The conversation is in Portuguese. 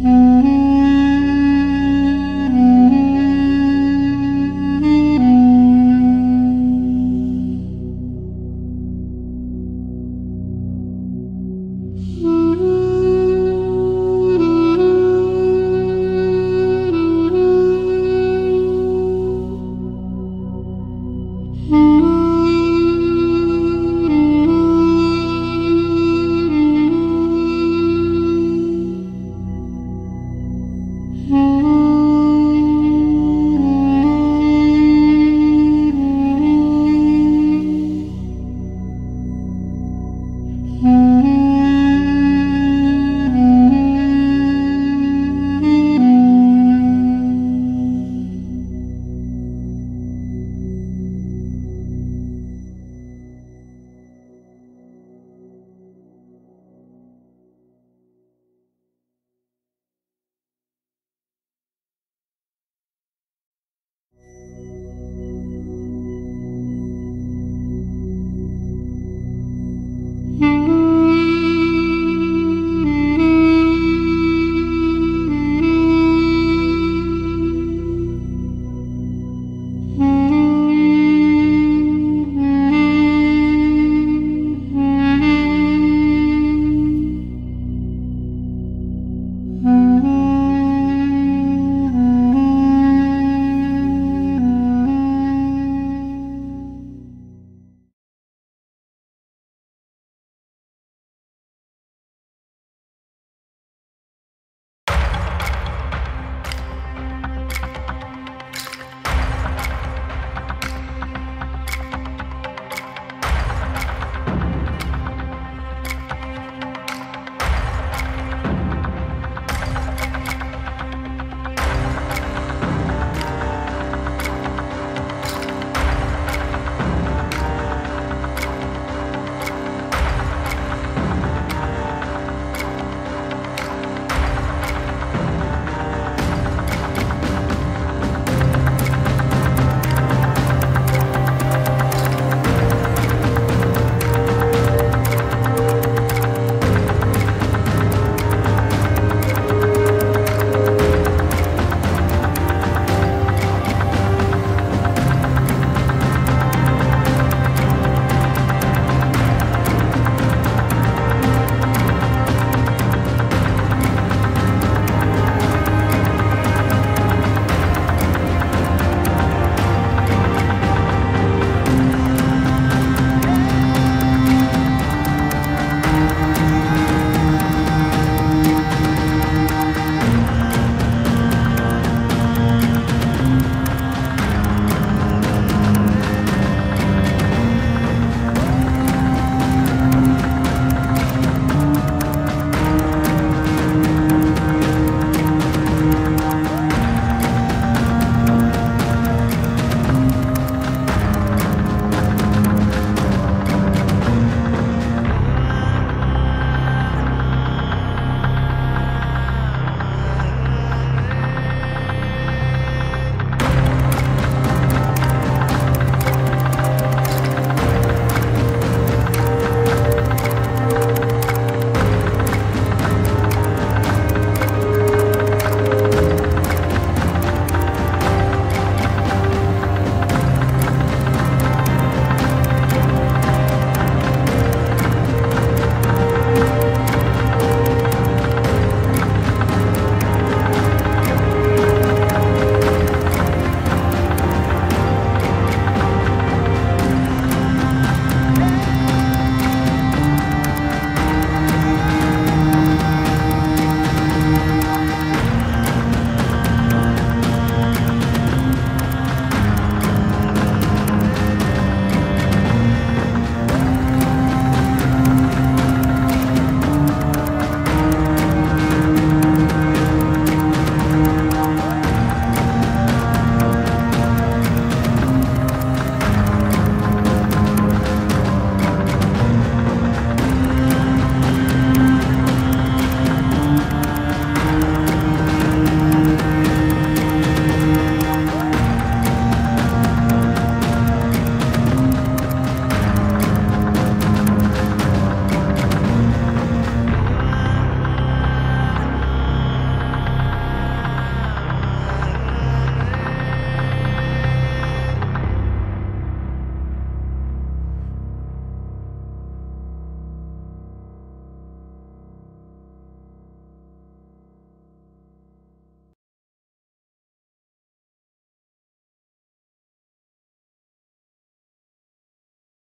Música